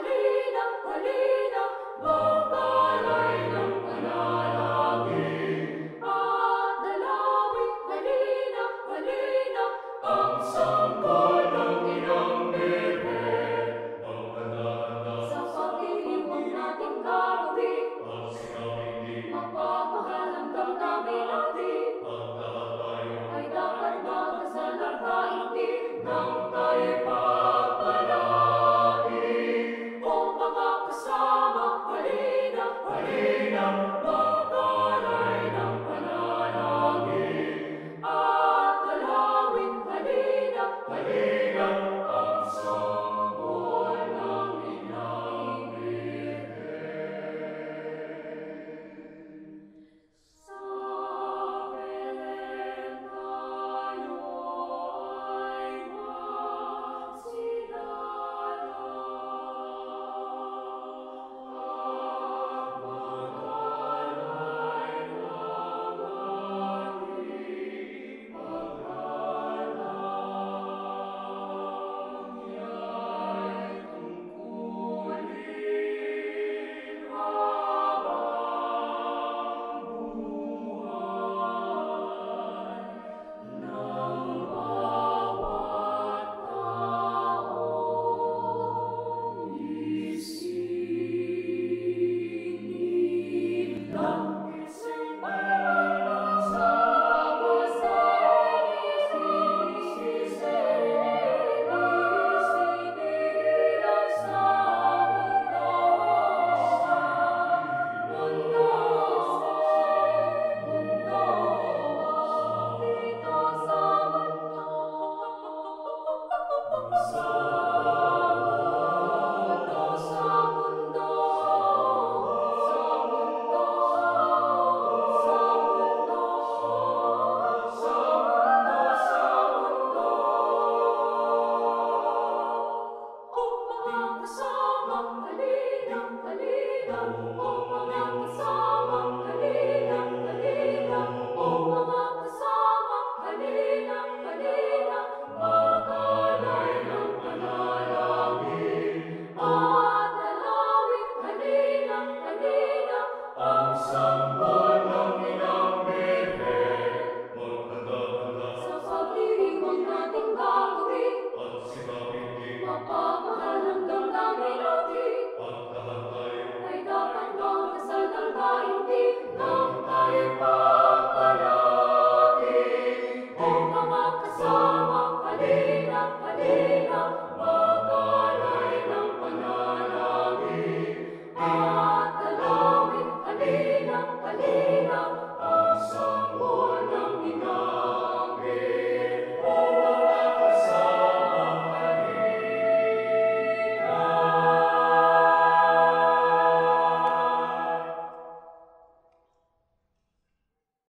Alina, Amen. Maria,